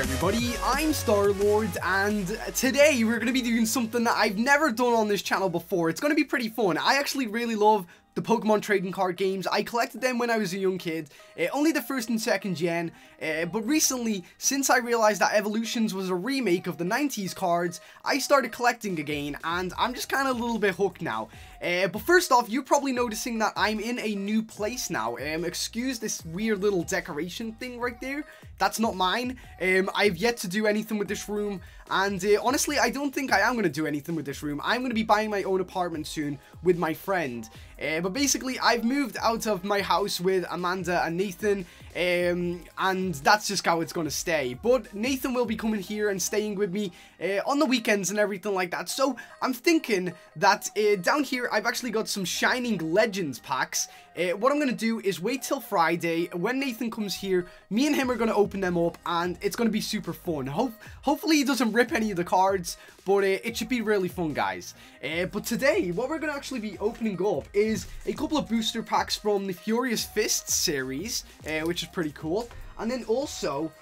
everybody? I'm Star-Lord, and today we're going to be doing something that I've never done on this channel before. It's going to be pretty fun. I actually really love the Pokemon trading card games. I collected them when I was a young kid, uh, only the first and second gen, uh, but recently, since I realized that Evolutions was a remake of the 90s cards, I started collecting again, and I'm just kind of a little bit hooked now. Uh, but first off, you're probably noticing that I'm in a new place now. Um, excuse this weird little decoration thing right there. That's not mine. Um, I've yet to do anything with this room. And uh, honestly, I don't think I am going to do anything with this room. I'm going to be buying my own apartment soon with my friend. Uh, but basically, I've moved out of my house with Amanda and Nathan. Um, and that's just how it's going to stay. But Nathan will be coming here and staying with me uh, on the weekends and everything like that. So I'm thinking that down here, I've actually got some Shining Legends packs. Uh, what I'm going to do is wait till Friday. When Nathan comes here, me and him are going to open them up and it's going to be super fun. Hope hopefully he doesn't rip any of the cards, but uh, it should be really fun, guys. Uh, but today, what we're going to actually be opening up is a couple of booster packs from the Furious Fists series, uh, which is pretty cool. And then also,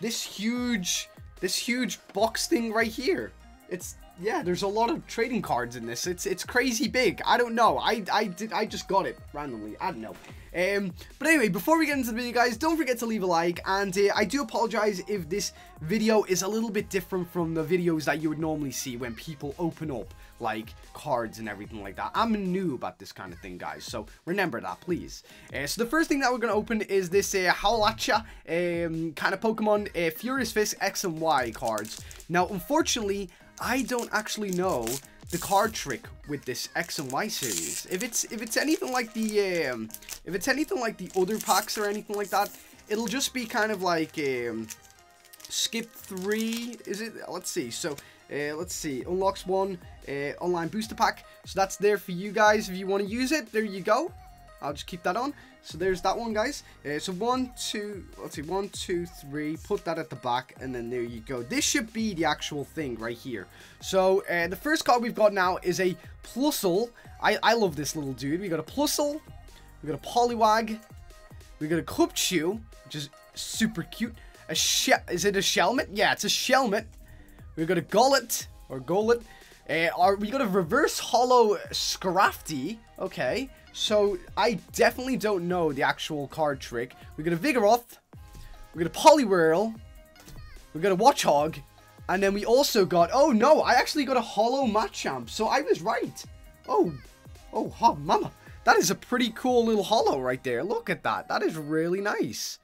this huge, this huge box thing right here. It's yeah, there's a lot of trading cards in this. It's it's crazy big. I don't know. I I did I just got it randomly. I don't know. Um, but anyway, before we get into the video, guys, don't forget to leave a like. And uh, I do apologize if this video is a little bit different from the videos that you would normally see when people open up like cards and everything like that. I'm new about this kind of thing, guys. So remember that, please. Uh, so the first thing that we're gonna open is this uh, Hawlucha um, kind of Pokemon uh, Furious Fist X and Y cards. Now, unfortunately, I don't actually know the card trick with this X and Y series. If it's if it's anything like the um, if it's anything like the other packs or anything like that, it'll just be kind of like um, skip three. Is it? Let's see. So uh, let's see. Unlocks one uh, online booster pack. So that's there for you guys if you want to use it. There you go. I'll just keep that on. So there's that one, guys. Uh, so one, two, let's see, one, two, three. Put that at the back, and then there you go. This should be the actual thing right here. So uh, the first card we've got now is a Plusle. I, I love this little dude. We got a Plusle. We got a Poliwag. We got a Cubchoo, which is super cute. A she Is it a Shelmet? Yeah, it's a Shelmet. We got a Golett, or Golett. Uh, are we got a Reverse holo Scrafty. Okay. So, I definitely don't know the actual card trick. We got a Vigoroth. We got a Poliwhirl. We got a Watchog. And then we also got... Oh, no. I actually got a Holo Machamp. So, I was right. Oh. Oh, oh, mama. That is a pretty cool little holo right there. Look at that. That is really nice.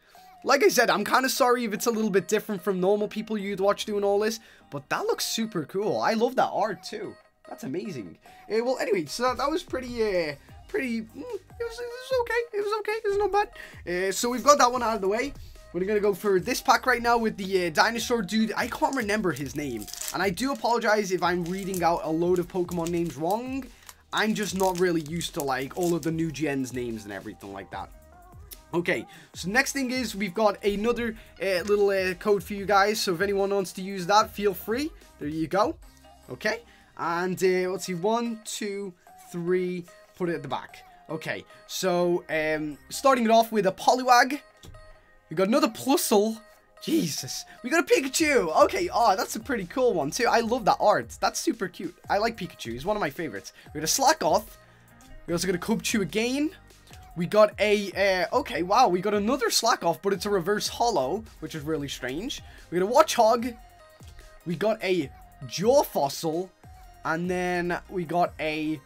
Like I said, I'm kind of sorry if it's a little bit different from normal people you'd watch doing all this. But that looks super cool. I love that art, too. That's amazing. Uh, well, anyway, so that, that was pretty... Uh, pretty, mm, it, was, it was okay, it was okay, it was not bad. Uh, so we've got that one out of the way. We're going to go for this pack right now with the uh, dinosaur dude. I can't remember his name. And I do apologize if I'm reading out a load of Pokemon names wrong. I'm just not really used to like all of the new gens names and everything like that. Okay, so next thing is we've got another uh, little uh, code for you guys. So if anyone wants to use that, feel free. There you go. Okay, and uh, let's see, one, two, three, put it at the back. Okay, so um, starting it off with a Poliwag. We got another Plusle. Jesus. We got a Pikachu. Okay, oh, that's a pretty cool one too. I love that art. That's super cute. I like Pikachu. He's one of my favorites. We got a Slakoth. We also got a Cubchoo again. We got a, uh, okay, wow, we got another Slakoth, but it's a reverse holo, which is really strange. We got a Watchog. We got a Jaw Fossil. And then we got a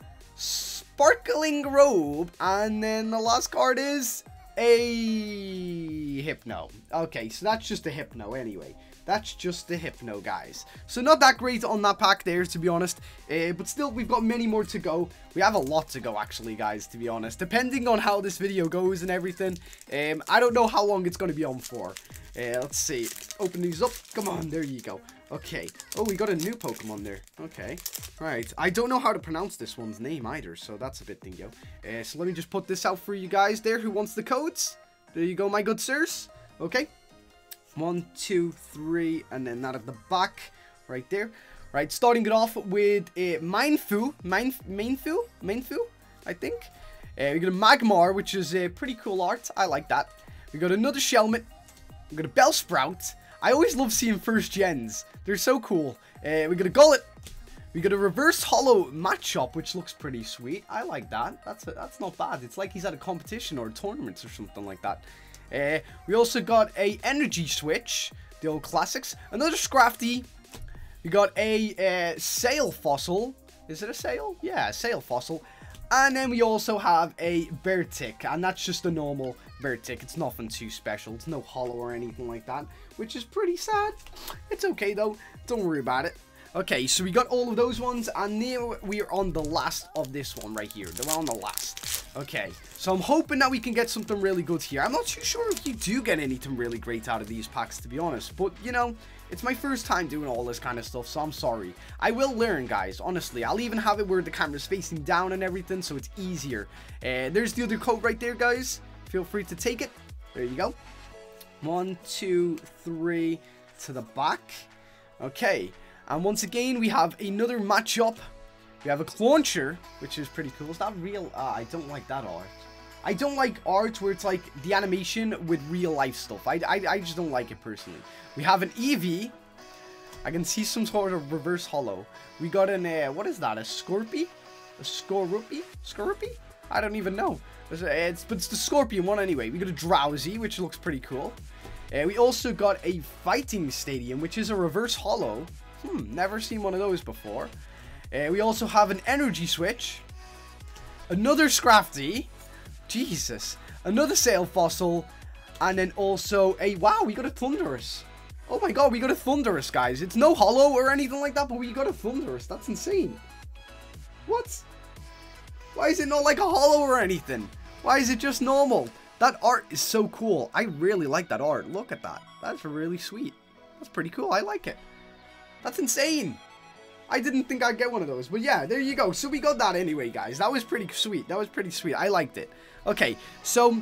sparkling robe. And then the last card is a Hypno. Okay, so that's just a Hypno anyway. That's just the Hypno, guys. So not that great on that pack there, to be honest. Uh, but still, we've got many more to go. We have a lot to go, actually, guys, to be honest. Depending on how this video goes and everything. Um, I don't know how long it's going to be on for. Uh, let's see. Open these up. Come on, there you go. Okay. Oh, we got a new Pokemon there. Okay. Right. I don't know how to pronounce this one's name either, so that's a bit dingo. Uh, so let me just put this out for you guys there. Who wants the codes? There you go, my good sirs. Okay. One, two, three, and then that at the back, right there. Right, starting it off with a uh, Mienfoo, Mine, Mienfoo, Mienfoo, I think. Uh, we got a Magmar, which is a pretty cool art. I like that. We got another Shelmet. We got a Bellsprout. I always love seeing first gens. They're so cool. Uh, we got a Golett. We got a reverse holo Machop, which looks pretty sweet. I like that. That's a, that's not bad. It's like he's at a competition or tournaments or something like that. Uh, we also got a energy switch, the old classics. Another Scrafty. We got a uh, sail fossil. Is it a sail? Yeah, a sail fossil. And then we also have a Beartic, and that's just a normal Beartic. It's nothing too special. It's no holo or anything like that, which is pretty sad. It's okay though. Don't worry about it. Okay, so we got all of those ones, and now we are on the last of this one right here. We're on the last. Okay, so I'm hoping that we can get something really good here. I'm not too sure if you do get anything really great out of these packs, to be honest. But, you know, it's my first time doing all this kind of stuff, so I'm sorry. I will learn, guys, honestly. I'll even have it where the camera's facing down and everything, so it's easier. Uh, there's the other code right there, guys. Feel free to take it. There you go. One, two, three, to the back. Okay, and once again, we have another Machop. We have a Clauncher, which is pretty cool. Is that real? Uh, I don't like that art. I don't like art where it's like the animation with real life stuff. I, I, I just don't like it personally. We have an Eevee. I can see some sort of reverse holo. We got an, uh, what is that? A Scorpy? A Skorupi? Skorupi? I don't even know. It's, but it's the Scorpion one anyway. We got a Drowzee, which looks pretty cool. Uh, we also got a Fighting Stadium, which is a reverse holo. Hmm, never seen one of those before. Uh, we also have an Energy Switch. Another Scrafty. Jesus. Another Sail Fossil. And then also a... Wow, we got a Thundurus. Oh my god, we got a Thundurus, guys. It's no holo or anything like that, but we got a Thundurus. That's insane. What? Why is it not like a holo or anything? Why is it just normal? That art is so cool. I really like that art. Look at that. That's really sweet. That's pretty cool. I like it. That's insane. I didn't think I'd get one of those. But yeah, there you go. So we got that anyway, guys. That was pretty sweet. That was pretty sweet. I liked it. Okay, so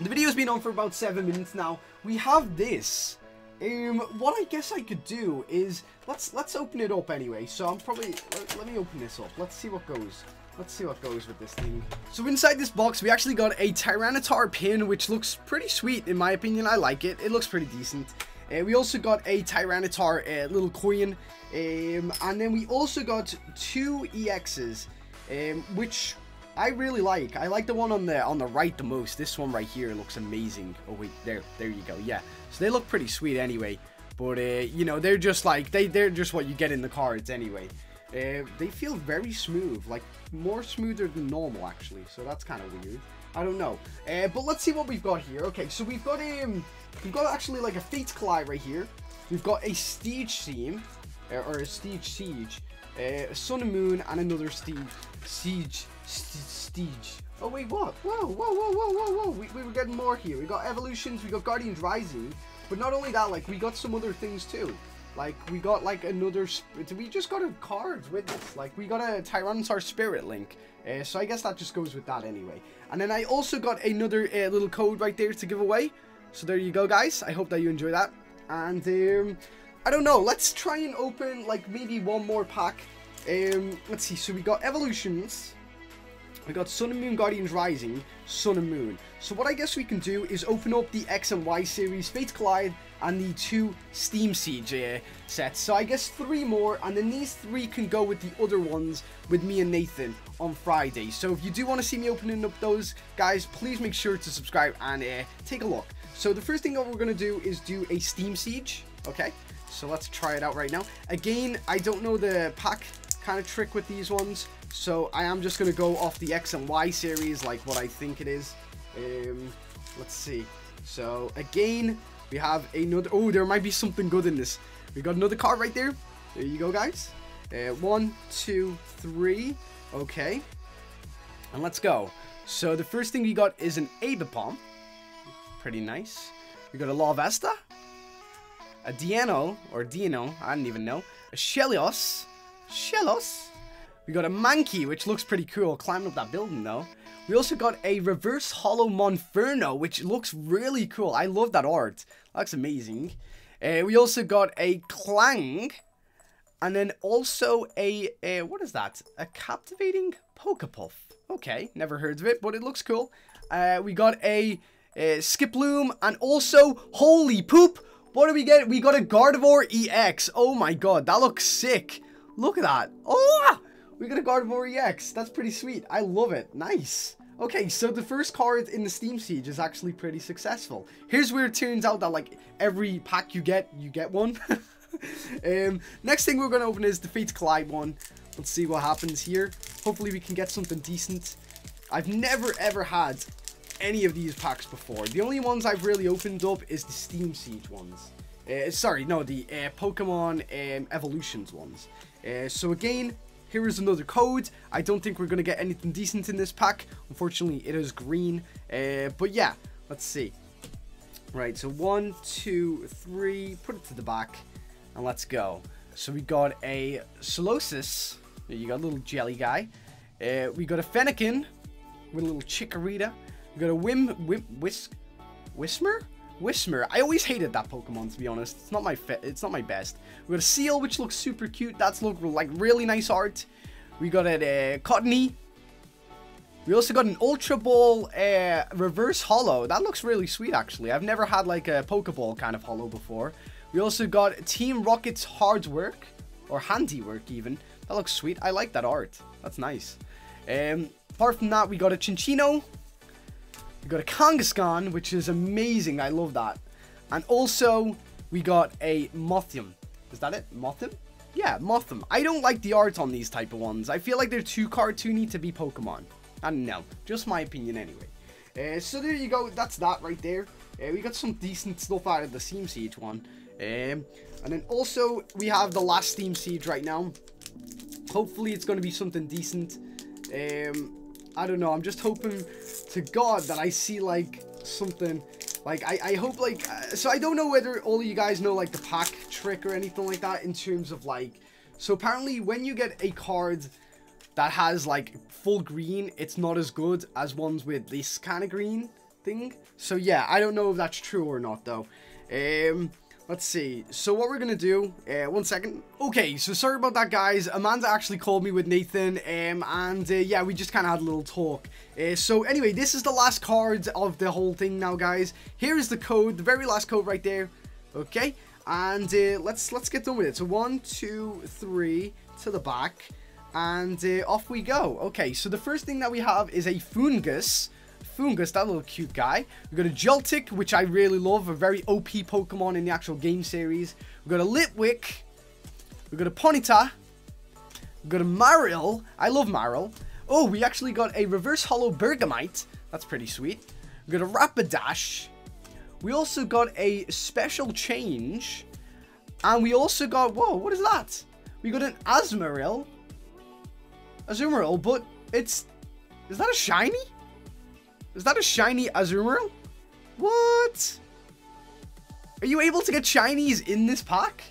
the video's been on for about seven minutes now. We have this. Um, what I guess I could do is let's let's open it up anyway. So I'm probably let, let me open this up. Let's see what goes. Let's see what goes with this thing. So inside this box, we actually got a Tyranitar pin, which looks pretty sweet in my opinion. I like it. It looks pretty decent. Uh, we also got a Tyranitar uh, little coin. Um, and then we also got two EXs, um, which I really like. I like the one on the on the right the most. This one right here looks amazing. Oh wait, there, there you go. Yeah, so they look pretty sweet anyway. But uh, you know, they're just like they they're just what you get in the cards anyway. Uh, they feel very smooth, like more smoother than normal actually. So that's kind of weird. I don't know. Uh, but let's see what we've got here. Okay, so we've got um, we've got actually like a Fates Collide right here. We've got a Siege Seam, uh, or a Siege Siege, uh, a Sun and Moon, and another Siege Siege Siege. Oh wait, what? Whoa, whoa, whoa, whoa, whoa, whoa! We, we were getting more here. We got Evolutions, we got Guardians Rising, but not only that, like we got some other things too. Like, we got, like, another... We just got a card with this. Like, we got a Tyranitar Spirit Link. Uh, so I guess that just goes with that anyway. And then I also got another uh, little code right there to give away. So there you go, guys. I hope that you enjoy that. And, um, I don't know. Let's try and open, like, maybe one more pack. Um, let's see. So we got Evolutions. We got Sun and Moon Guardians Rising, Sun and Moon. So what I guess we can do is open up the X and Y series, Fate Collide, and the two Steam uh, sets. So I guess three more, and then these three can go with the other ones with me and Nathan on Friday. So if you do want to see me opening up those, guys, please make sure to subscribe and uh, take a look. So the first thing that we're going to do is do a Steam Siege, okay? So let's try it out right now. Again, I don't know the pack kind of trick with these ones, so I am just going to go off the X and Y series, like what I think it is. Um, let's see. So again, we have another... Oh, there might be something good in this. We got another card right there. There you go, guys. Uh, one, two, three. Okay. And let's go. So the first thing we got is an Ambipom. Pretty nice. We got a Larvesta. A Diano, or Dino, I don't even know. A Shellos. Shellos. We got a Mankey, which looks pretty cool. Climbing up that building, though. We also got a reverse holo Monferno, which looks really cool. I love that art. That's amazing. Uh, we also got a Klang. And then also a, uh, what is that? A captivating Pokepuff. Okay, never heard of it, but it looks cool. Uh, we got a, a Skiploom and also, holy poop, What do we get? We got a Gardevoir EX. Oh my god, that looks sick. Look at that. Oh, we got a Gardevoir EX. That's pretty sweet. I love it. Nice. Okay, so the first card in the Steam Siege is actually pretty successful. Here's where it turns out that, like, every pack you get, you get one. um, next thing we're going to open is the Fates Collide one. Let's see what happens here. Hopefully we can get something decent. I've never, ever had any of these packs before. The only ones I've really opened up is the Steam Siege ones. Uh, sorry, no, the uh, Pokemon um, Evolutions ones. Uh, so again, here is another code. I don't think we're going to get anything decent in this pack. Unfortunately, it is green. Uh, but yeah, let's see. Right, so one, two, three. Put it to the back. And let's go. So we got a Solosis. You got a little jelly guy. Uh, we got a Fennekin with a little Chikorita. We got a Wim, Wim, Whisk, Whismur? Whismur. I always hated that Pokemon, to be honest. It's not my it's not my best. We got a Seel, which looks super cute. That's look like really nice art. We got a uh, Cottonee. We also got an Ultra Ball uh, Reverse Holo. That looks really sweet, actually. I've never had like a Pokeball kind of holo before. We also got Team Rocket's Hard Work, or Handiwork even. That looks sweet. I like that art. That's nice. Um, apart from that, we got a Cinccino, we got a Kangaskhan, which is amazing. I love that. And also, we got a Mothium. Is that it? Mothim? Yeah, Mothim. I don't like the art on these type of ones. I feel like they're too cartoony to be Pokemon. I don't know. Just my opinion anyway. Uh, so there you go. That's that right there. Uh, we got some decent stuff out of the Steam Siege one. Um, and then also, we have the last Steam Siege right now. Hopefully, it's going to be something decent. Um, I don't know. I'm just hoping to God that I see like something like I, I hope like uh, so I don't know whether all of you guys know like the pack trick or anything like that in terms of like so apparently when you get a card that has like full green it's not as good as ones with this kind of green thing so yeah I don't know if that's true or not though um Let's see. So what we're going to do, uh, one second. Okay, so sorry about that, guys. Amanda actually called me with Nathan, um, and uh, yeah, we just kind of had a little talk. Uh, so anyway, this is the last card of the whole thing now, guys. Here is the code, the very last code right there. Okay, and let's let's get done with it. So one, two, three to the back, and off we go. Okay, so the first thing that we have is a Foongus. Foongus, that little cute guy. We've got a Joltik, which I really love, a very OP Pokemon in the actual game series. We've got a Litwick. We've got a Ponyta. We've got a Marill. I love Marill. Oh, we actually got a Reverse Holo Bergmite. That's pretty sweet. We've got a Rapidash. We also got a Special Change. And we also got, whoa, what is that? We got an Azumarill. Azumarill, but it's, is that a shiny? Is that a shiny Azumarill? What? Are you able to get shinies in this pack?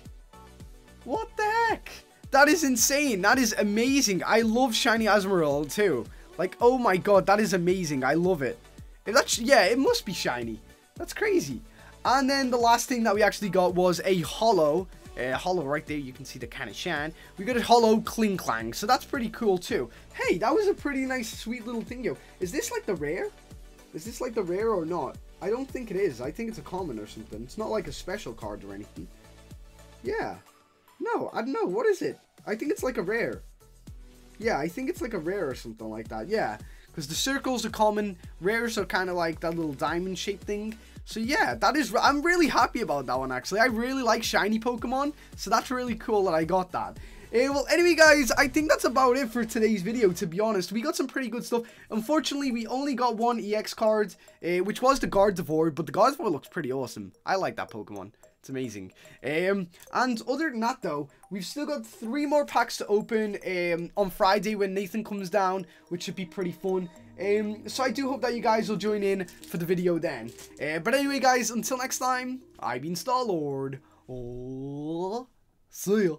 What the heck? That is insane. That is amazing. I love shiny Azumarill too. Like, oh my god, that is amazing. I love it. If that's, yeah, it must be shiny. That's crazy. And then the last thing that we actually got was a holo. Uh, holo right there, you can see the shine. We got a holo Klinklang, so that's pretty cool too. Hey, that was a pretty nice, sweet little thing, yo. Is this like the rare? Is this like the rare or not? I don't think it is. I think it's a common or something. It's not like a special card or anything. Yeah. No, I don't know. What is it? I think it's like a rare. Yeah, I think it's like a rare or something like that. Yeah. Because the circles are common. Rares are kind of like that little diamond shaped thing. So yeah, that is, I'm really happy about that one actually. I really like shiny Pokemon. So that's really cool that I got that. Uh, well, anyway, guys, I think that's about it for today's video, to be honest. We got some pretty good stuff. Unfortunately, we only got one EX card, uh, which was the Gardevoir, but the Gardevoir looks pretty awesome. I like that Pokemon. It's amazing. Um, and other than that, though, we've still got three more packs to open um, on Friday when Nathan comes down, which should be pretty fun. Um, so I do hope that you guys will join in for the video then. Uh, but anyway, guys, until next time, I've been Star-Lord. Oh, see ya.